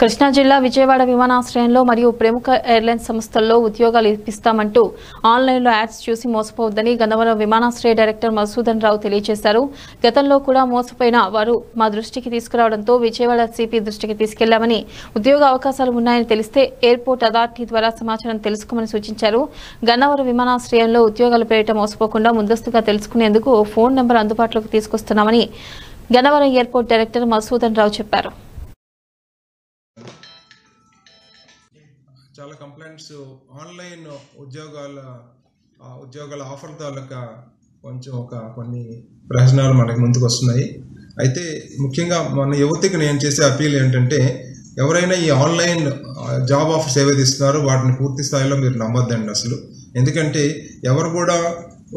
కృష్ణా జిల్లా విజయవాడ విమానాశ్రయంలో మరియు ప్రముఖ ఎయిర్లైన్స్ సంస్థల్లో ఉద్యోగాలు ఇప్పిస్తామంటూ ఆన్లైన్లో యాడ్స్ చూసి మోసపోవద్దని గన్నవరం విమానాశ్రయ డైరెక్టర్ మధుసూదన్ రావు తెలియజేశారు గతంలో కూడా మోసపోయిన వారు మా దృష్టికి తీసుకురావడంతో విజయవాడ సిపి దృష్టికి తీసుకెళ్ళామని ఉద్యోగ అవకాశాలు ఉన్నాయని తెలిస్తే ఎయిర్పోర్ట్ అథారిటీ ద్వారా సమాచారం తెలుసుకోమని సూచించారు. గన్నవరం విమానాశ్రయంలో ఉద్యోగాలు పేరిట మోసపోకుండా ముందస్తుగా తెలుసుకునేందుకు ఫోన్ నెంబర్ అందుబాటులోకి తీసుకొస్తున్నామని గన్నవరం ఎయిర్పోర్ట్ డైరెక్టర్ మధుసూదన్ రావు చెప్పారు. చాలా కంప్లైంట్స్ ఆన్లైన్ ఉద్యోగాల ఉద్యోగాల ఆఫర్ తాలూకా కొంచెం ఒక కొన్ని ప్రయోజనాలు మనకి ముందుకు వస్తున్నాయి అయితే ముఖ్యంగా మన యువతికి నేను చేసే అపీల్ ఏంటంటే ఎవరైనా ఈ ఆన్లైన్ జాబ్ ఆఫర్స్ ఏవైతే ఇస్తున్నారో వాటిని పూర్తి స్థాయిలో మీరు నమ్మొద్దండి అసలు. ఎందుకంటే ఎవరు కూడా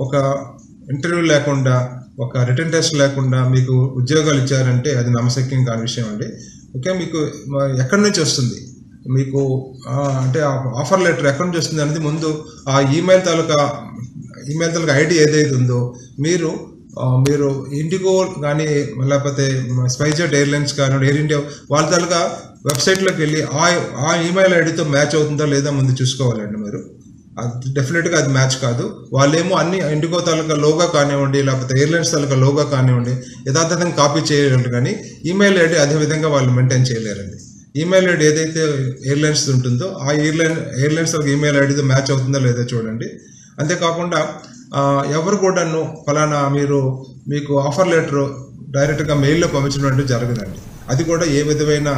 ఒక ఇంటర్వ్యూ లేకుండా ఒక రిటర్న్ టెస్ట్ లేకుండా మీకు ఉద్యోగాలు ఇచ్చారంటే అది నమ్మశక్యం కాని విషయం అండి. ఓకే మీకు ఎక్కడి నుంచి వస్తుంది? మీకు అంటే ఆ ఆఫర్ లెటర్ ఎక్కడి నుంచి వస్తుంది అనేది ముందు ఆ ఈమెయిల్ తాలూకా ఈమెయిల్ తాలూకా ఐడి ఏదైతే ఉందో మీరు మీరు ఇండిగో కానీ లేకపోతే స్పైజెట్ ఎయిర్లైన్స్ కానీ ఎయిర్ ఇండియా వాళ్ళ తాలూకా వెబ్సైట్లోకి వెళ్ళి ఆ ఆ ఈమెయిల్ ఐడితో మ్యాచ్ అవుతుందా లేదా ముందు చూసుకోవాలండి మీరు. అది డెఫినెట్గా అది మ్యాచ్ కాదు. వాళ్ళేమో అన్ని ఇండిగో తాలూకా లోగా కానివ్వండి లేకపోతే ఎయిర్లైన్స్ తాలూకా లోగా కానివ్వండి యథాతథంగా కాపీ చేయగలరు కానీ ఈమెయిల్ ఐడి అదే విధంగా వాళ్ళు మెయింటైన్ చేయలేరండి. ఈమెయిల్ ఐడి ఏదైతే ఎయిర్లైన్స్ ఉంటుందో ఆ ఎయిర్లైన్ ఎయిర్లైన్స్ ఈమెయిల్ ఐడితో మ్యాచ్ అవుతుందో లేదో చూడండి. అంతేకాకుండా ఎవరు కూడాను ఫలానా మీరు మీకు ఆఫర్ లెటర్ డైరెక్ట్గా మెయిల్లో పంపించడం అంటే జరగదండి. అది కూడా ఏ విధమైన